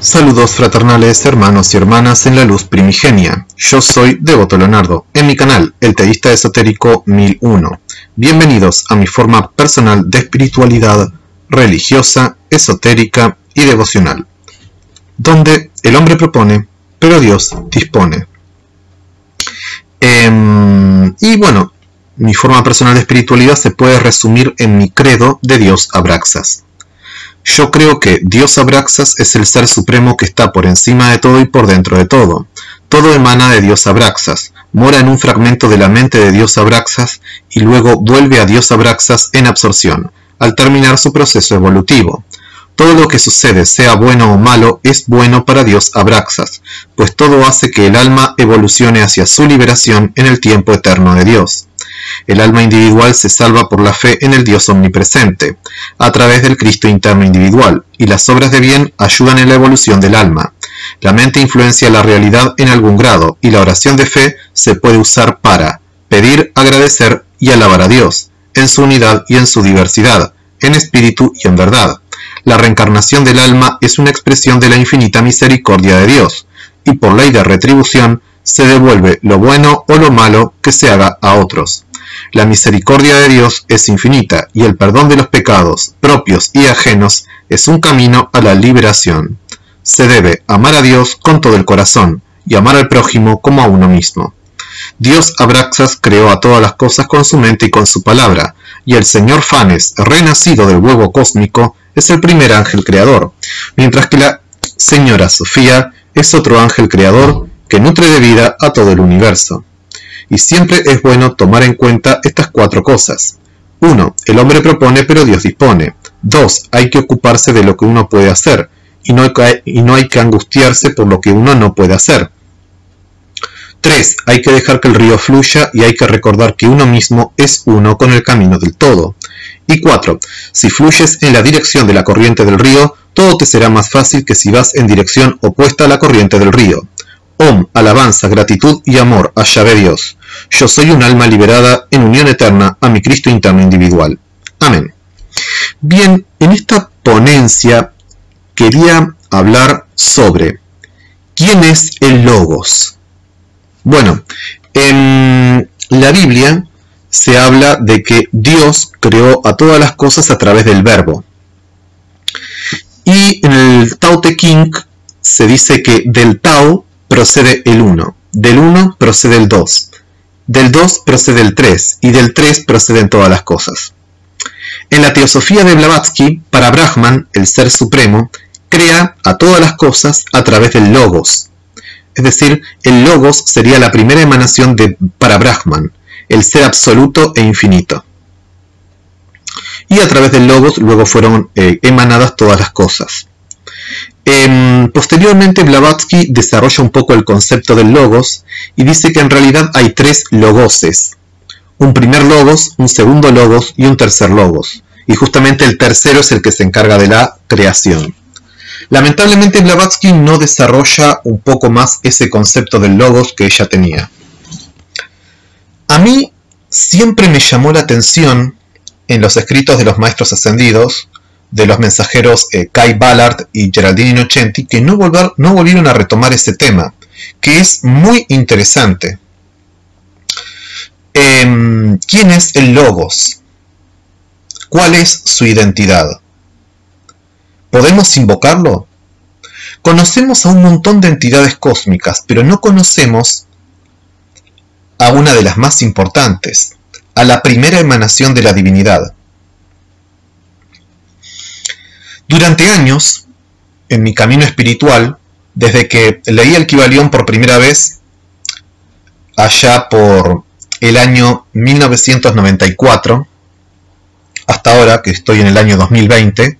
Saludos fraternales, hermanos y hermanas en la luz primigenia. Yo soy Devoto Leonardo, en mi canal, El Teísta Esotérico 1001. Bienvenidos a mi forma personal de espiritualidad religiosa, esotérica y devocional, donde el hombre propone, pero Dios dispone. Em, y bueno, mi forma personal de espiritualidad se puede resumir en mi credo de Dios Abraxas. Yo creo que Dios Abraxas es el ser supremo que está por encima de todo y por dentro de todo. Todo emana de Dios Abraxas, mora en un fragmento de la mente de Dios Abraxas y luego vuelve a Dios Abraxas en absorción, al terminar su proceso evolutivo. Todo lo que sucede, sea bueno o malo, es bueno para Dios Abraxas, pues todo hace que el alma evolucione hacia su liberación en el tiempo eterno de Dios. El alma individual se salva por la fe en el Dios omnipresente, a través del Cristo interno individual, y las obras de bien ayudan en la evolución del alma. La mente influencia la realidad en algún grado, y la oración de fe se puede usar para pedir, agradecer y alabar a Dios, en su unidad y en su diversidad, en espíritu y en verdad. La reencarnación del alma es una expresión de la infinita misericordia de Dios, y por ley de retribución se devuelve lo bueno o lo malo que se haga a otros. La misericordia de Dios es infinita y el perdón de los pecados, propios y ajenos, es un camino a la liberación. Se debe amar a Dios con todo el corazón y amar al prójimo como a uno mismo. Dios Abraxas creó a todas las cosas con su mente y con su palabra, y el señor Fanes, renacido del huevo cósmico, es el primer ángel creador, mientras que la señora Sofía es otro ángel creador que nutre de vida a todo el universo y siempre es bueno tomar en cuenta estas cuatro cosas. 1. El hombre propone pero Dios dispone. 2. Hay que ocuparse de lo que uno puede hacer y no, hay que, angustiarse por lo que uno no puede hacer. 3. Hay que dejar que el río fluya y hay que recordar que uno mismo es uno con el camino del todo. Y 4. Si fluyes en la dirección de la corriente del río, todo te será más fácil que si vas en dirección opuesta a la corriente del río. Om, alabanza, gratitud y amor a Yahvé Dios. Yo soy un alma liberada en unión eterna a mi Cristo interno individual. Amén. Bien, en esta ponencia quería hablar sobre quién es el Logos. Bueno, en la Biblia se habla de que Dios creó a todas las cosas a través del verbo. Y en el Tao Te King se dice que del Tao procede el 1, del 1 procede el 2, del 2 procede el 3 y del 3 proceden todas las cosas. En la teosofía de Blavatsky, para Brahman, el ser supremo, crea a todas las cosas a través del logos. Es decir, el logos sería la primera emanación de para Brahman, el ser absoluto e infinito. Y a través del logos luego fueron eh, emanadas todas las cosas. Em, posteriormente Blavatsky desarrolla un poco el concepto del logos y dice que en realidad hay tres logoses. Un primer logos, un segundo logos y un tercer logos. Y justamente el tercero es el que se encarga de la creación. Lamentablemente Blavatsky no desarrolla un poco más ese concepto del logos que ella tenía. A mí siempre me llamó la atención en los escritos de los maestros ascendidos de los mensajeros eh, Kai Ballard y Geraldine Innocenti que no, volvieron a retomar ese tema, que es muy interesante. Em, ¿Quién es el Logos? ¿Cuál es su identidad? ¿Podemos invocarlo? Conocemos a un montón de entidades cósmicas, pero no conocemos a una de las más importantes, a la primera emanación de la divinidad. Durante años, en mi camino espiritual, desde que leí el Kibalión por primera vez, allá por el año 1994, hasta ahora que estoy en el año 2020,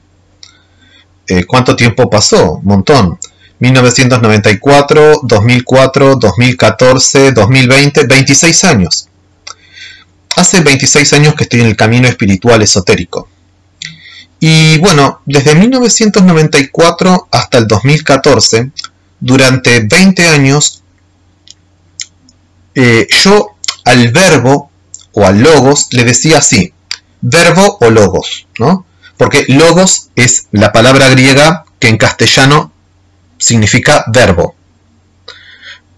eh, ¿cuánto tiempo pasó? Montón. 1994, 2004, 2014, 2020, 26 años. Hace 26 años que estoy en el camino espiritual esotérico. Y bueno, desde 1994 hasta el 2014, durante 20 años, eh, yo al verbo o al logos le decía así, verbo o logos, ¿no? Porque logos es la palabra griega que en castellano significa verbo.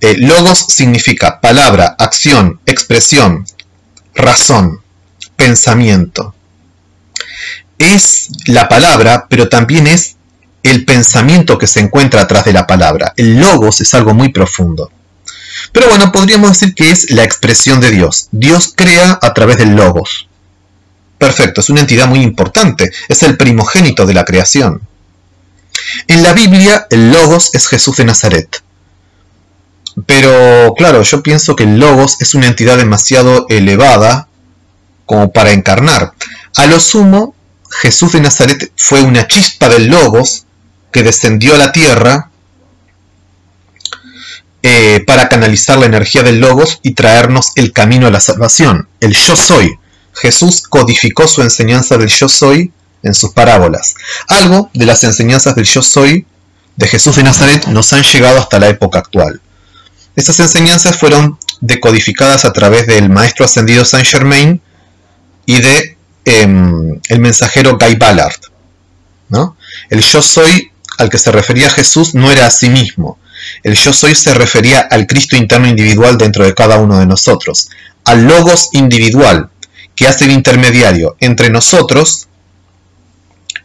Eh, logos significa palabra, acción, expresión, razón, pensamiento. Es la palabra, pero también es el pensamiento que se encuentra atrás de la palabra. El logos es algo muy profundo. Pero bueno, podríamos decir que es la expresión de Dios. Dios crea a través del logos. Perfecto, es una entidad muy importante, es el primogénito de la creación. En la Biblia, el logos es Jesús de Nazaret. Pero claro, yo pienso que el logos es una entidad demasiado elevada como para encarnar. A lo sumo, Jesús de Nazaret fue una chispa del logos que descendió a la tierra eh, para canalizar la energía del logos y traernos el camino a la salvación, el yo soy. Jesús codificó su enseñanza del yo soy en sus parábolas. Algo de las enseñanzas del yo soy de Jesús de Nazaret nos han llegado hasta la época actual. Estas enseñanzas fueron decodificadas a través del maestro ascendido Saint Germain y de em, el mensajero Guy Ballard. ¿no? El yo soy al que se refería Jesús no era a sí mismo. El yo soy se refería al Cristo interno individual dentro de cada uno de nosotros, al logos individual que hace el intermediario entre nosotros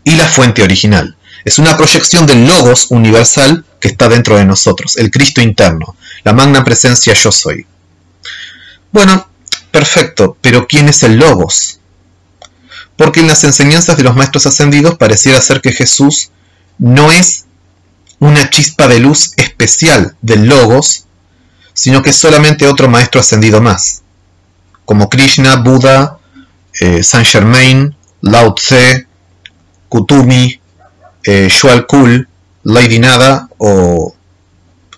y la fuente original. Es una proyección del logos universal que está dentro de nosotros, el Cristo interno, la magna presencia yo soy. Bueno, perfecto, pero ¿quién es el Logos? Porque en las enseñanzas de los maestros ascendidos pareciera ser que Jesús no es una chispa de luz especial del Logos, sino que es solamente otro maestro ascendido más, como Krishna, Buda, eh, Saint Germain, Lao Tse, Kutumi, eh, Shual Kul, Lady Nada o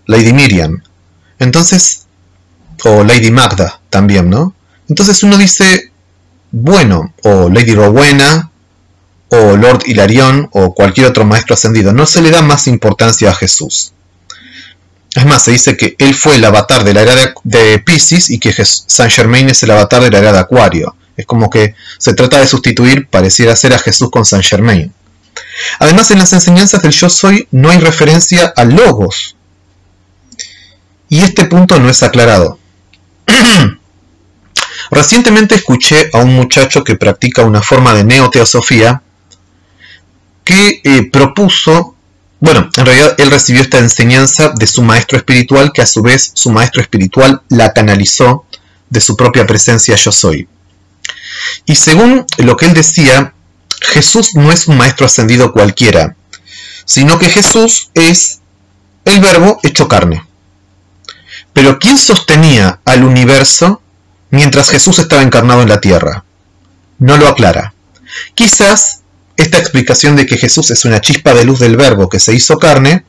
Lady Miriam. Entonces, o Lady Magda también, ¿no? Entonces uno dice, bueno, o Lady Rowena, o Lord Hilarión, o cualquier otro maestro ascendido. No se le da más importancia a Jesús. Es más, se dice que él fue el avatar de la era de, Pisces y que Saint Germain es el avatar de la era de Acuario. Es como que se trata de sustituir, pareciera ser a Jesús con Saint Germain. Además, en las enseñanzas del yo soy no hay referencia a logos, y este punto no es aclarado. Recientemente escuché a un muchacho que practica una forma de neoteosofía que eh, propuso, bueno, en realidad él recibió esta enseñanza de su maestro espiritual, que a su vez su maestro espiritual la canalizó de su propia presencia yo soy. Y según lo que él decía, Jesús no es un maestro ascendido cualquiera, sino que Jesús es el verbo hecho carne. Pero ¿quién sostenía al universo mientras Jesús estaba encarnado en la tierra? No lo aclara. Quizás esta explicación de que Jesús es una chispa de luz del verbo que se hizo carne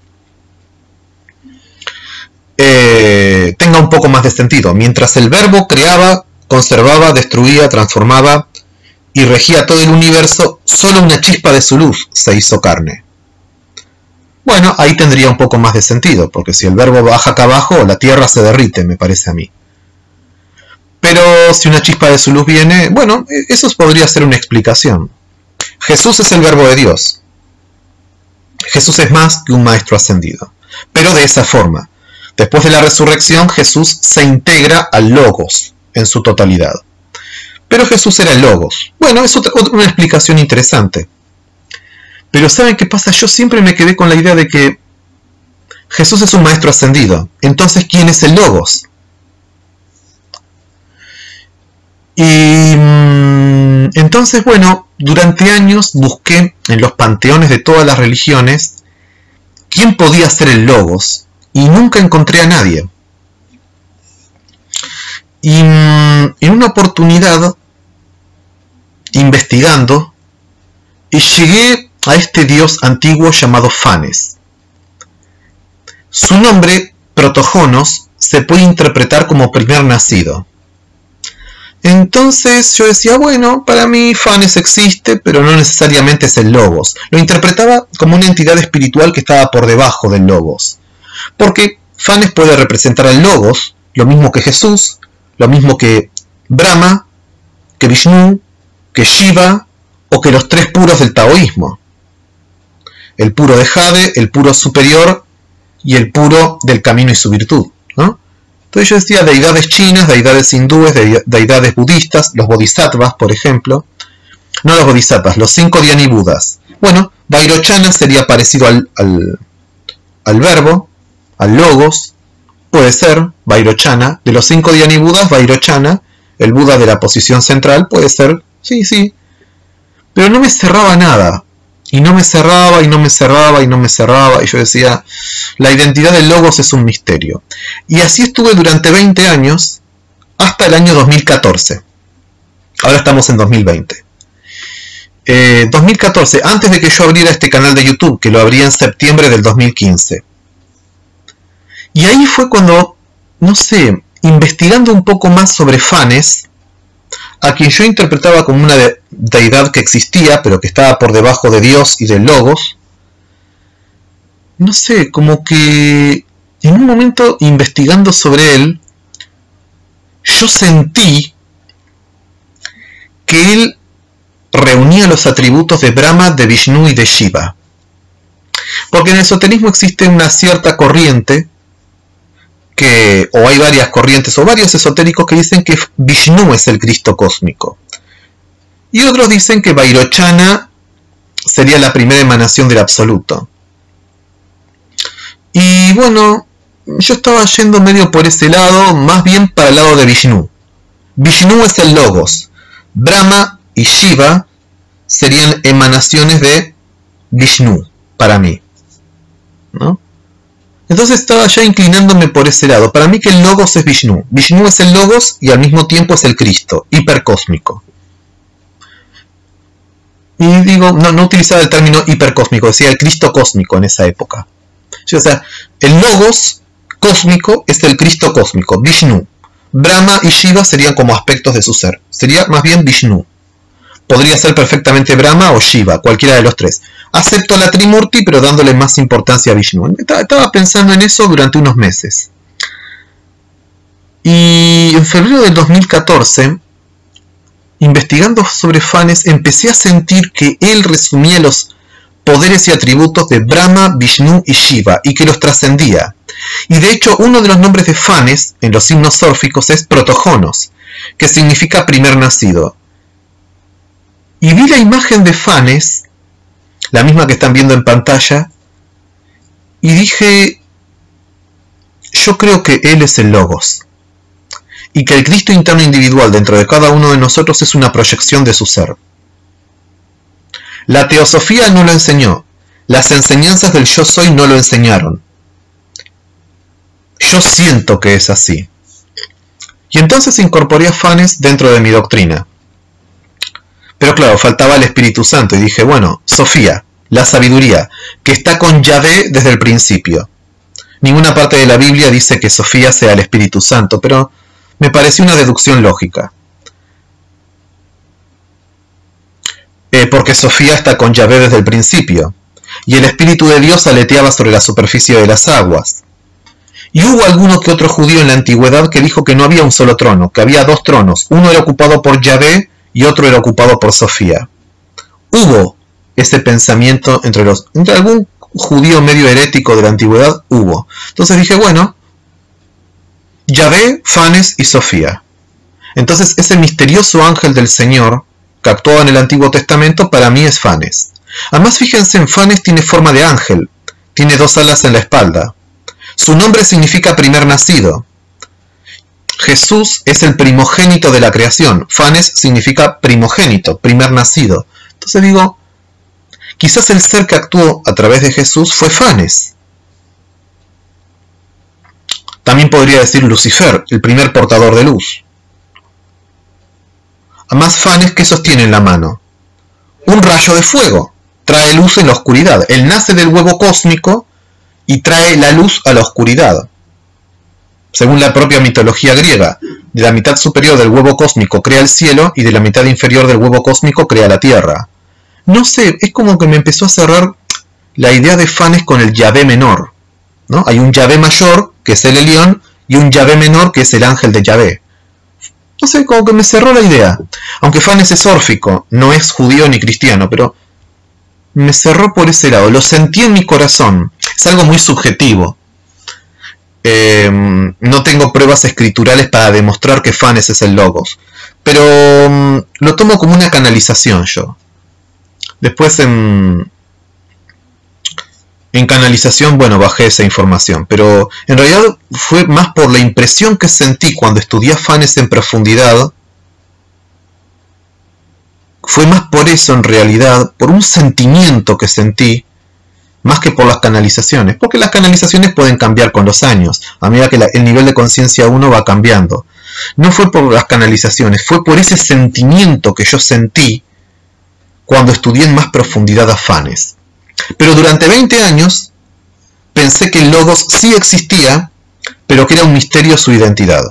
eh, tenga un poco más de sentido. Mientras el verbo creaba, conservaba, destruía, transformaba y regía todo el universo, solo una chispa de su luz se hizo carne. Bueno, ahí tendría un poco más de sentido, porque si el verbo baja acá abajo, la tierra se derrite, me parece a mí. Pero si una chispa de su luz viene, bueno, e, eso podría ser una explicación. Jesús es el verbo de Dios. Jesús es más que un maestro ascendido. Pero de esa forma. Después de la resurrección, Jesús se integra al Logos en su totalidad. Pero Jesús era el Logos. Bueno, es otra, una explicación interesante. Pero ¿saben qué pasa? Yo siempre me quedé con la idea de que Jesús es un maestro ascendido. Entonces, ¿quién es el Logos? Y mm, entonces, bueno, durante años busqué en los panteones de todas las religiones quién podía ser el Logos y nunca encontré a nadie. Y mm, en una oportunidad, investigando, llegué a este dios antiguo llamado Fanes. Su nombre, Protojonos, se puede interpretar como primer nacido. Entonces yo decía, bueno, para mí Fanes existe, pero no necesariamente es el Logos. Lo interpretaba como una entidad espiritual que estaba por debajo del Logos. Porque Fanes puede representar al Logos, lo mismo que Jesús, lo mismo que Brahma, que Vishnu, que Shiva o que los tres puros del taoísmo el puro de Jade, el puro superior y el puro del camino y su virtud. ¿no? Entonces yo decía deidades chinas, deidades hindúes, deidades budistas, los bodhisattvas, por ejemplo. No los bodhisattvas, los cinco dhyani budas. Bueno, Vairochana sería parecido al, al, verbo, al logos, puede ser, Vairochana. De los cinco dhyani budas, Vairochana, el Buda de la posición central, puede ser, sí, sí. Pero no me cerraba nada. Y no me cerraba, y no me cerraba, y no me cerraba. Y yo decía, la identidad del Logos es un misterio. Y así estuve durante 20 años, hasta el año 2014. Ahora estamos en 2020. 2014, eh, antes de que yo abriera este canal de YouTube, que lo abrí en septiembre del 2015. Y ahí fue cuando, no sé, investigando un poco más sobre Fanes, a quien yo interpretaba como una deidad que existía, pero que estaba por debajo de Dios y de Logos, no sé, como que en un momento investigando sobre él, yo sentí que él reunía los atributos de Brahma, de Vishnu y de Shiva. Porque en el esoterismo existe una cierta corriente, o hay varias corrientes o varios esotéricos que dicen que Vishnu es el Cristo cósmico. Y otros dicen que Vairochana sería la primera emanación del absoluto. Y bueno, yo estaba yendo medio por ese lado, más bien para el lado de Vishnu. Vishnu es el Logos. Brahma y Shiva serían emanaciones de Vishnu para mí. ¿no? Entonces estaba ya inclinándome por ese lado. Para mí que el Logos es Vishnu. Vishnu es el Logos y al mismo tiempo es el Cristo, hipercósmico. Y digo, no, no utilizaba el término hipercósmico, decía el Cristo cósmico en esa época. O sea, el logos cósmico es el Cristo cósmico, Vishnu. Brahma y Shiva serían como aspectos de su ser. Sería más bien Vishnu. Podría ser perfectamente Brahma o Shiva, cualquiera de los tres. Acepto la Trimurti, pero dándole más importancia a Vishnu. Estaba pensando en eso durante unos meses. Y en febrero del 2014, investigando sobre Fanes, empecé a sentir que él resumía los poderes y atributos de Brahma, Vishnu y Shiva, y que los trascendía. Y de hecho, uno de los nombres de Fanes en los himnos sórficos es Protojonos, que significa primer nacido. Y vi la imagen de Fanes, la misma que están viendo en pantalla, y dije, yo creo que Él es el Logos, y que el Cristo interno individual dentro de cada uno de nosotros es una proyección de su ser. La teosofía no lo enseñó. Las enseñanzas del yo soy no lo enseñaron. Yo siento que es así. Y entonces incorporé a Fanes dentro de mi doctrina. Pero claro, faltaba el Espíritu Santo y dije, bueno, Sofía, la sabiduría, que está con Yahvé desde el principio. Ninguna parte de la Biblia dice que Sofía sea el Espíritu Santo, pero me pareció una deducción lógica. Eh, porque Sofía está con Yahvé desde el principio, y el Espíritu de Dios aleteaba sobre la superficie de las aguas. Y hubo alguno que otro judío en la antigüedad que dijo que no había un solo trono, que había dos tronos, uno era ocupado por Yahvé y otro era ocupado por Sofía. Hubo ese pensamiento entre los entre algún judío medio herético de la antigüedad hubo. Entonces dije, bueno, Yahvé, Fanes y Sofía. Entonces ese misterioso ángel del Señor que actuaba en el Antiguo Testamento, para mí es Fanes. Además, fíjense, en Fanes tiene forma de ángel, tiene dos alas en la espalda. Su nombre significa primer nacido. Jesús es el primogénito de la creación. Fanes significa primogénito, primer nacido. Entonces digo, quizás el ser que actuó a través de Jesús fue Fanes. También podría decir Lucifer, el primer portador de luz a más fanes que sostiene en la mano. Un rayo de fuego trae luz en la oscuridad. Él nace del huevo cósmico y trae la luz a la oscuridad. Según la propia mitología griega, de la mitad superior del huevo cósmico crea el cielo y de la mitad inferior del huevo cósmico crea la tierra. No sé, es como que me empezó a cerrar la idea de Fanes con el Yahvé menor. ¿no? Hay un Yahvé mayor, que es el Elión, y un Yahvé menor, que es el ángel de Yahvé. No sé, como que me cerró la idea. Aunque Fanes es órfico, no es judío ni cristiano, pero me cerró por ese lado. Lo sentí en mi corazón. Es algo muy subjetivo. Em, no tengo pruebas escriturales para demostrar que Fanes es el Logos, pero mm, lo tomo como una canalización yo. Después en, en canalización, bueno, bajé esa información, pero en realidad fue más por la impresión que sentí cuando estudié Fanes en profundidad. Fue más por eso en realidad, por un sentimiento que sentí, más que por las canalizaciones, porque las canalizaciones pueden cambiar con los años, a medida que el nivel de conciencia uno va cambiando. No fue por las canalizaciones, fue por ese sentimiento que yo sentí cuando estudié en más profundidad a Fanes. Pero durante 20 años pensé que el Logos sí existía, pero que era un misterio su identidad.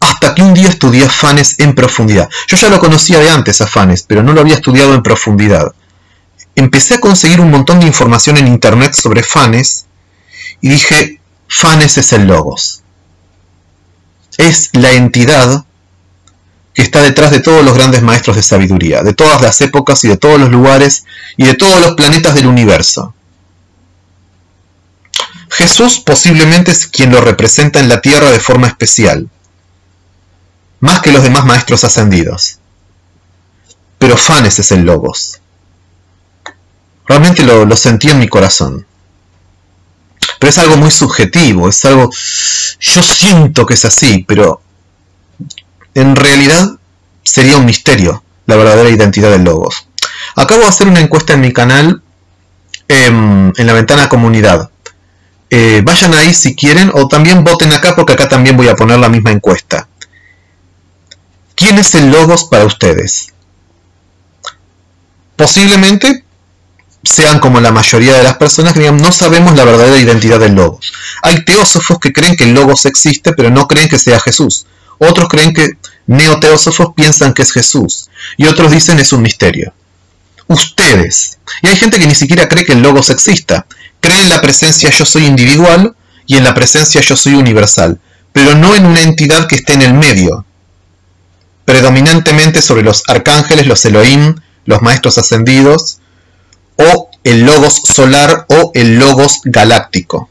Hasta que un día estudié a Fanes en profundidad. Yo ya lo conocía de antes a Fanes, pero no lo había estudiado en profundidad empecé a conseguir un montón de información en internet sobre Fanes y dije, Fanes es el Logos. Es la entidad que está detrás de todos los grandes maestros de sabiduría, de todas las épocas y de todos los lugares y de todos los planetas del universo. Jesús posiblemente es quien lo representa en la Tierra de forma especial, más que los demás maestros ascendidos. Pero Fanes es el Logos. Realmente lo, sentí en mi corazón. Pero es algo muy subjetivo, es algo... Yo siento que es así, pero en realidad sería un misterio la verdadera identidad del Logos. Acabo de hacer una encuesta en mi canal em, en la ventana comunidad. Eh, vayan ahí si quieren o también voten acá porque acá también voy a poner la misma encuesta. ¿Quién es el Logos para ustedes? Posiblemente sean como la mayoría de las personas que no sabemos la verdadera identidad del Logos. Hay teósofos que creen que el Logos existe, pero no creen que sea Jesús. Otros creen que neoteósofos piensan que es Jesús. Y otros dicen es un misterio. Ustedes. Y hay gente que ni siquiera cree que el Logos exista. Cree en la presencia yo soy individual y en la presencia yo soy universal, pero no en una entidad que esté en el medio. Predominantemente sobre los arcángeles, los Elohim, los maestros ascendidos, o el logos solar o el logos galáctico.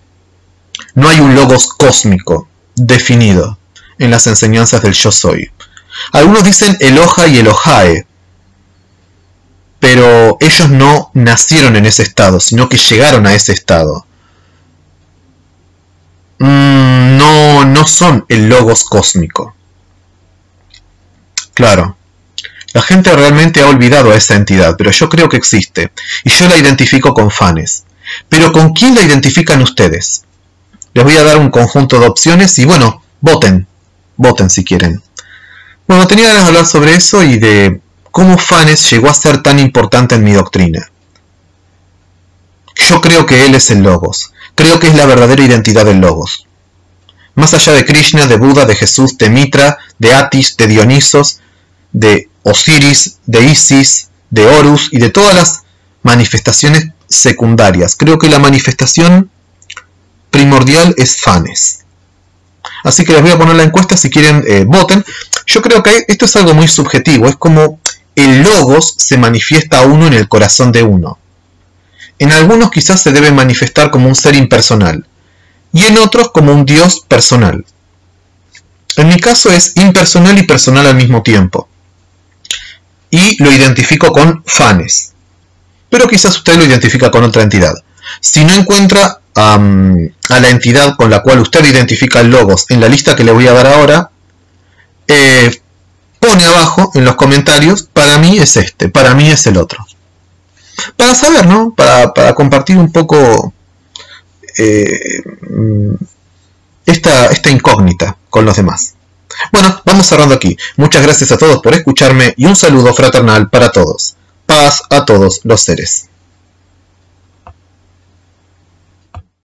No hay un logos cósmico definido en las enseñanzas del yo soy. Algunos dicen Eloja y Elojae, pero ellos no nacieron en ese estado, sino que llegaron a ese estado. Mm, no, no son el logos cósmico. Claro, la gente realmente ha olvidado a esa entidad, pero yo creo que existe, y yo la identifico con Fanes. Pero ¿con quién la identifican ustedes? Les voy a dar un conjunto de opciones y bueno, voten, voten si quieren. Bueno, tenía ganas de hablar sobre eso y de cómo Fanes llegó a ser tan importante en mi doctrina. Yo creo que él es el Logos, creo que es la verdadera identidad del Logos. Más allá de Krishna, de Buda, de Jesús, de Mitra, de Atis, de Dionisos, de Osiris, de Isis, de Horus y de todas las manifestaciones secundarias. Creo que la manifestación primordial es Fanes. Así que les voy a poner la encuesta si quieren eh, voten. Yo creo que esto es algo muy subjetivo, es como el logos se manifiesta a uno en el corazón de uno. En algunos quizás se debe manifestar como un ser impersonal y en otros como un dios personal. En mi caso es impersonal y personal al mismo tiempo y lo identifico con Fanes. Pero quizás usted lo identifica con otra entidad. Si no encuentra a la entidad con la cual usted identifica el logos en la lista que le voy a dar ahora, eh, pone abajo en los comentarios, para mí es este, para mí es el otro. Para saber, ¿no? Para, compartir un poco eh, esta, esta incógnita con los demás. Bueno, vamos cerrando aquí. Muchas gracias a todos por escucharme y un saludo fraternal para todos. Paz a todos los seres.